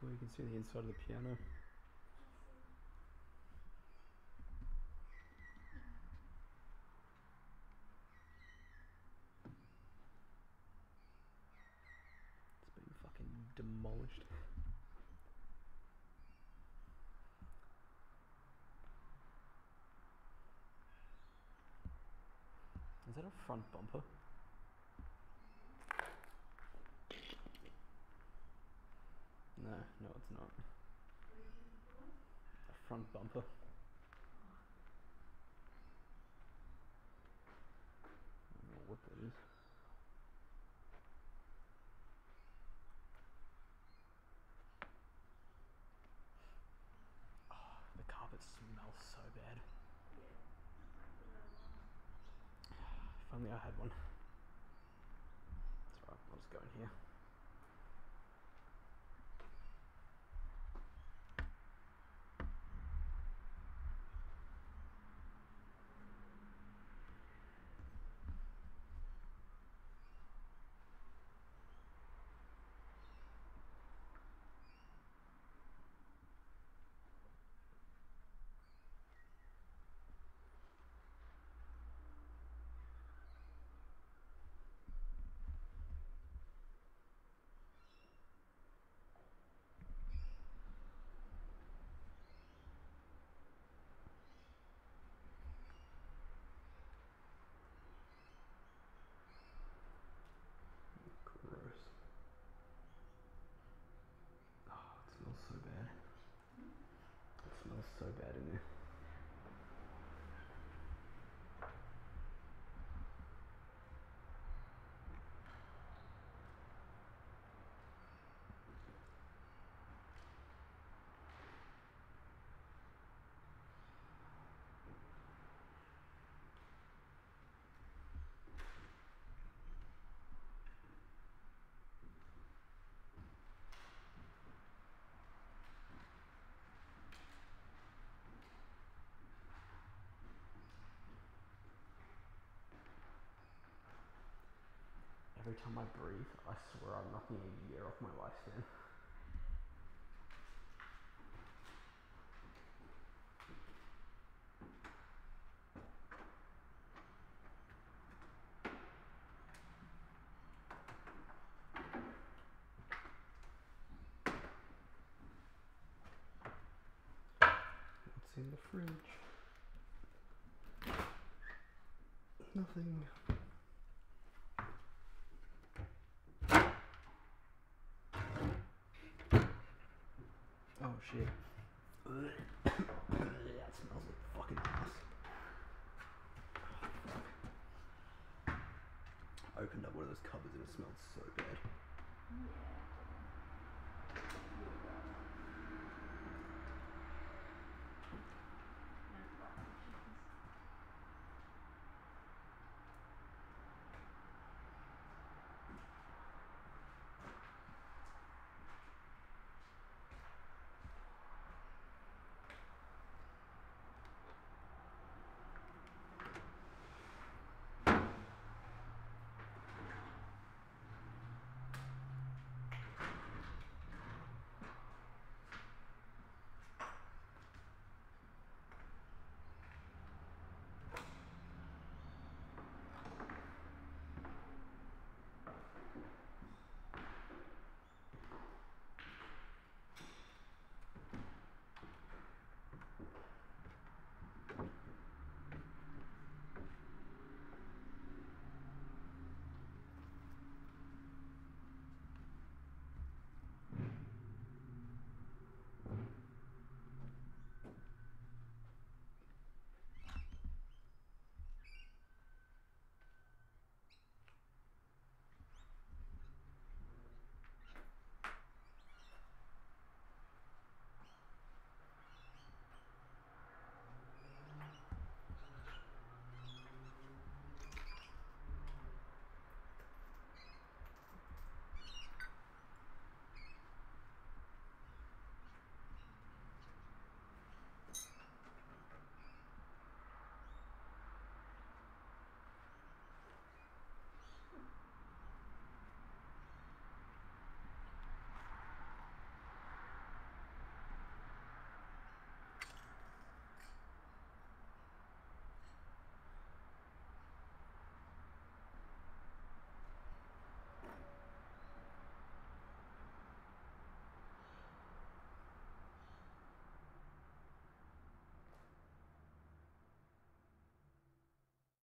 cool. You can see the inside of the piano. It's been fucking demolished. Is that a front bumper? No, no, it's not. A front bumper. I don't know what that is. Oh, the carpet smells so bad. If only I had one. That's right, I'll just go in here. Gross. Oh, it smells so bad. It smells so bad in there. Time I breathe, I swear I'm knocking a year off my lifespan. What's in the fridge? Nothing. Oh shit. that smells like fucking ass. I opened up one of those cupboards and it smelled so bad.